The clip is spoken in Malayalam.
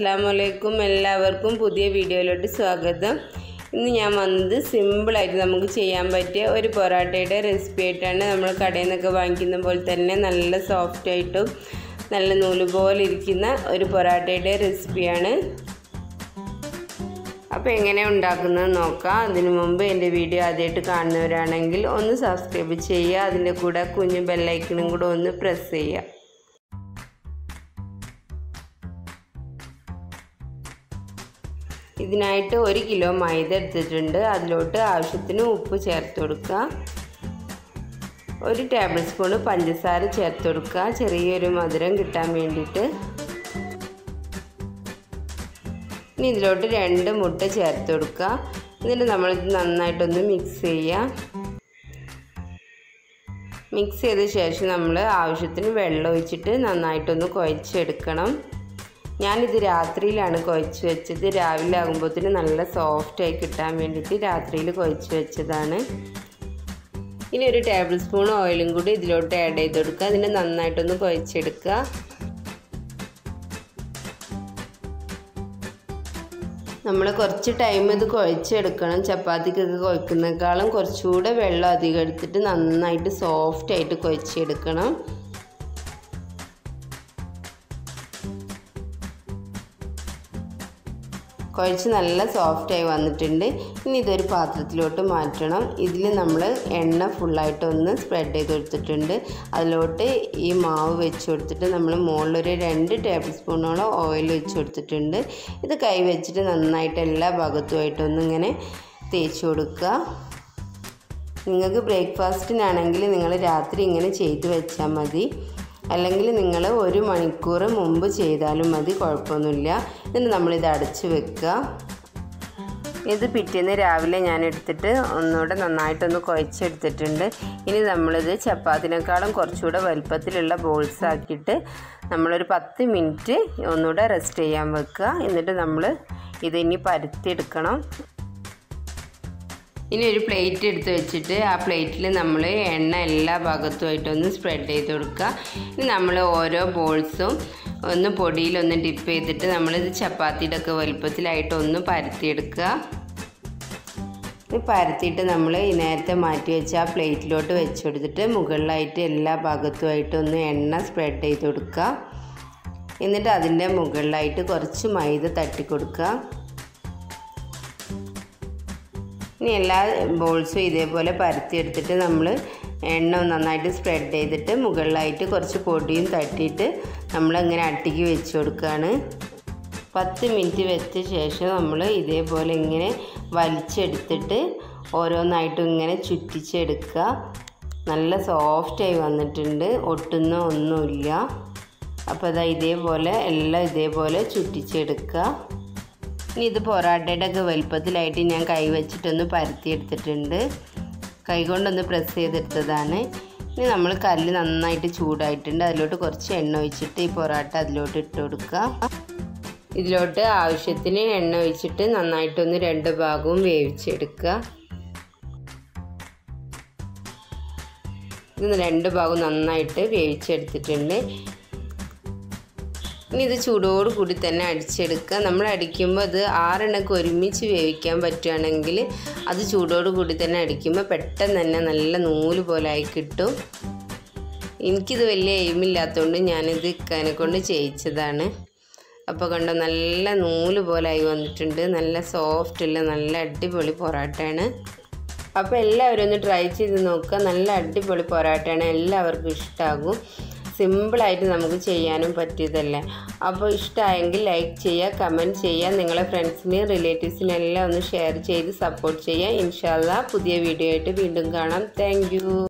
അസ്സാം വലൈക്കും എല്ലാവർക്കും പുതിയ വീഡിയോയിലോട്ട് സ്വാഗതം. ഇന്ന് ഞാൻ വന്നത് സിമ്പിളായിട്ട് നമുക്ക് ചെയ്യാൻ പറ്റിയ ഒരു പൊറാട്ടയുടെ റെസിപ്പി ആയിട്ടാണ് നമ്മൾ കടയിൽ നിന്നൊക്കെ വാങ്ങിക്കുന്ന പോലെ തന്നെ നല്ല സോഫ്റ്റ് ആയിട്ടും നല്ല നൂൽ പോലെ ഇരിക്കുന്ന ഒരു പൊറാട്ടയുടെ റെസിപ്പിയാണ്. അപ്പോൾ എങ്ങനെ ഉണ്ടാക്കുന്നത് നോക്കാം. അതിനു മുമ്പ് എന്റെ വീഡിയോ ആദ്യമായിട്ട് കാണുന്നവരാണെങ്കിൽ ഒന്ന് സബ്സ്ക്രൈബ് ചെയ്യുക. അതിന്റെ കൂടെ കുഞ്ഞു ബെല്ലൈക്കണും കൂടെ ഒന്ന് പ്രസ് ചെയ്യുക. ഇതിനായിട്ട് ഒരു കിലോ മൈദ എടുത്തിട്ടുണ്ട്. അതിലോട്ട് ആവശ്യത്തിന് ഉപ്പ് ചേർത്ത് കൊടുക്കുക. ഒരു ടേബിൾ സ്പൂൺ പഞ്ചസാര ചേർത്ത് കൊടുക്കുക. ചെറിയൊരു മധുരം കിട്ടാൻ വേണ്ടിയിട്ട്. ഇനി ഇതിലോട്ട് രണ്ട് മുട്ട ചേർത്ത് കൊടുക്കുക. എന്നിട്ട് നമ്മളിത് നന്നായിട്ടൊന്ന് മിക്സ് ചെയ്യുക. മിക്സ് ചെയ്ത ശേഷം നമ്മൾ ആവശ്യത്തിന് വെള്ളം ഒഴിച്ചിട്ട് നന്നായിട്ടൊന്ന് കുഴച്ചെടുക്കണം. ഞാനിത് രാത്രിയിലാണ് കുഴച്ച് വെച്ചത്. രാവിലെ ആകുമ്പോഴത്തേന് നല്ല സോഫ്റ്റായി കിട്ടാൻ വേണ്ടിയിട്ട് രാത്രിയിൽ കുഴച്ച് വെച്ചതാണ്. ഇനി ഒരു ടേബിൾ സ്പൂൺ ഓയിലും കൂടി ഇതിലോട്ട് ആഡ് ചെയ്ത് കൊടുക്കുക. അതിനെ നന്നായിട്ടൊന്ന് കുഴച്ചെടുക്കുക. നമ്മൾ കുറച്ച് ടൈം ഇത് കുഴച്ചെടുക്കണം. ചപ്പാത്തിക്കൊക്കെ കുഴക്കുന്നേക്കാളും കുറച്ചുകൂടെ വെള്ളം അധികം എടുത്തിട്ട് നന്നായിട്ട് സോഫ്റ്റായിട്ട് കുഴച്ചെടുക്കണം. കുഴച്ച് നല്ല സോഫ്റ്റായി വന്നിട്ടുണ്ട്. ഇനി ഇതൊരു പാത്രത്തിലോട്ട് മാറ്റണം. ഇതിൽ നമ്മൾ എണ്ണ ഫുള്ളായിട്ട് ഒന്ന് സ്പ്രെഡ് ചെയ്ത് കൊടുത്തിട്ടുണ്ട്. അതിലോട്ട് ഈ മാവ് വെച്ച് കൊടുത്തിട്ട് നമ്മൾ മുകളിലൊരു രണ്ട് ടേബിൾ സ്പൂണോളം ഓയിൽ വെച്ച് കൊടുത്തിട്ടുണ്ട്. ഇത് കൈ വെച്ചിട്ട് നന്നായിട്ട് എല്ലാ ഭാഗത്തുമായിട്ടൊന്നും ഇങ്ങനെ തേച്ച് കൊടുക്കുക നിങ്ങൾക്ക് ബ്രേക്ക്ഫാസ്റ്റിനാണെങ്കിൽ നിങ്ങൾ രാത്രി ഇങ്ങനെ ചെയ്ത് വെച്ചാൽ മതി. അല്ലെങ്കിൽ നിങ്ങൾ ഒരു മണിക്കൂർ മുമ്പ് ചെയ്താലും മതി കുഴപ്പമൊന്നുമില്ല. എന്നിട്ട് നമ്മളിത് അടച്ച് വെക്കുക. ഇത് പിറ്റേന്ന് രാവിലെ ഞാൻ എടുത്തിട്ട് ഒന്നുകൂടെ നന്നായിട്ടൊന്ന് കുഴച്ചെടുത്തിട്ടുണ്ട്. ഇനി നമ്മളിത് ചപ്പാത്തിനേക്കാളും കുറച്ചുകൂടെ വലുപ്പത്തിലുള്ള ബോൾസ് ആക്കിയിട്ട് നമ്മളൊരു പത്ത് മിനിറ്റ് ഒന്നുകൂടെ റെസ്റ്റ് ചെയ്യാൻ വെക്കുക. എന്നിട്ട് നമ്മൾ ഇതിനി പരത്തിയെടുക്കണം ഇനി ഒരു പ്ലേറ്റ് എടുത്ത് വെച്ചിട്ട് ആ പ്ലേറ്റിൽ നമ്മൾ എണ്ണ എല്ലാ ഭാഗത്തുമായിട്ടൊന്ന് സ്പ്രെഡ് ചെയ്ത് കൊടുക്കുക. ഇനി നമ്മൾ ഓരോ ബോൾസും ഒന്ന് പൊടിയിലൊന്ന് ഡിപ്പ് ചെയ്തിട്ട് നമ്മളിത് ചപ്പാത്തിയുടെ ഒക്കെ വലുപ്പത്തിലായിട്ട് ഒന്ന് പരത്തിയെടുക്കുക. പരത്തിയിട്ട് നമ്മൾ ഈ നേരത്തെ മാറ്റി വെച്ച ആ പ്ലേറ്റിലോട്ട് വെച്ച് കൊടുത്തിട്ട് മുകളിലായിട്ട് എല്ലാ ഭാഗത്തുമായിട്ട് ഒന്ന് എണ്ണ സ്പ്രെഡ് ചെയ്ത് കൊടുക്കുക. എന്നിട്ട് അതിന്റെ മുകളിലായിട്ട് കുറച്ച് മൈദ തട്ടി കൊടുക്കുക. ഇനി എല്ലാ ബോൾസും ഇതേപോലെ പരത്തിയെടുത്തിട്ട് നമ്മൾ എണ്ണ നന്നായിട്ട് സ്പ്രെഡ് ചെയ്തിട്ട് മുകളിലായിട്ട് കുറച്ച് പൊടിയും തട്ടിയിട്ട് നമ്മളിങ്ങനെ അട്ടിക്ക് വെച്ച് കൊടുക്കുകയാണ് പത്ത് മിനിറ്റ് വെച്ച ശേഷം നമ്മൾ ഇതേപോലെ ഇങ്ങനെ വലിച്ചെടുത്തിട്ട് ഓരോന്നായിട്ടും ഇങ്ങനെ ചുറ്റിച്ചെടുക്കുക. നല്ല സോഫ്റ്റായി വന്നിട്ടുണ്ട്. ഒട്ടുന്ന ഒന്നുമില്ല. അപ്പോൾ അതാ ഇതേപോലെ എല്ലാം ഇതേപോലെ ചുറ്റിച്ചെടുക്കുക. ഇനി ഇത് പൊറാട്ടയുടെ ഒക്കെ വലുപ്പത്തിലായിട്ട് ഞാൻ കൈ വെച്ചിട്ടൊന്ന് പരത്തിയെടുത്തിട്ടുണ്ട്. കൈകൊണ്ടൊന്ന് പ്രസ് ചെയ്തെടുത്തതാണ്. ഇനി നമ്മൾ കല്ല് നന്നായിട്ട് ചൂടായിട്ടുണ്ട്. അതിലോട്ട് കുറച്ച് എണ്ണ ഒഴിച്ചിട്ട് ഈ പൊറാട്ട അതിലോട്ട് ഇട്ട് കൊടുക്കുക. ഇതിലോട്ട് ആവശ്യത്തിന് എണ്ണ ഒഴിച്ചിട്ട് നന്നായിട്ടൊന്ന് രണ്ട് ഭാഗവും വേവിച്ചെടുക്കുക. ഇത് രണ്ട് ഭാഗവും നന്നായിട്ട് വേവിച്ചെടുത്തിട്ടുണ്ട്. ഇനി ഇത് ചൂടോട് കൂടി തന്നെ അടിച്ചെടുക്കുക. നമ്മൾ അടിക്കുമ്പോൾ അത് ആറെണ്ണക്ക് ഒരുമിച്ച് വേവിക്കാൻ പറ്റുകയാണെങ്കിൽ അത് ചൂടോട് കൂടി തന്നെ അടിക്കുമ്പോൾ പെട്ടെന്ന് തന്നെ നല്ല നൂൽ പോലെ ആയി കിട്ടും. എനിക്കിത് വലിയ എയിമില്ലാത്തതുകൊണ്ട് ഞാനിത് ഇക്കാനെ കൊണ്ട് ചെയ്യിച്ചതാണ്. അപ്പോൾ കണ്ടോ നല്ല നൂൽ പോലെ ആയി വന്നിട്ടുണ്ട്. നല്ല സോഫ്റ്റുള്ള നല്ല അടിപൊളി പൊറാട്ടയാണ്. അപ്പോൾ എല്ലാവരും ഒന്ന് ട്രൈ ചെയ്ത് നോക്കുക. നല്ല അടിപൊളി പൊറാട്ടയാണ്. എല്ലാവർക്കും ഇഷ്ടമാകും സിമ്പിളായിട്ട് നമുക്ക് ചെയ്യാനും പറ്റിയതല്ലേ? അപ്പോൾ ഇഷ്ടമായെങ്കിൽ ലൈക്ക് ചെയ്യുക കമന്റ് ചെയ്യുക നിങ്ങളെ ഫ്രണ്ട്സിനെയും റിലേറ്റീവ്സിനെ എല്ലാം ഒന്ന് ഷെയർ ചെയ്ത് സപ്പോർട്ട് ചെയ്യുക. ഇൻഷാല്ല പുതിയ വീഡിയോ ആയിട്ട് വീണ്ടും കാണാം. താങ്ക്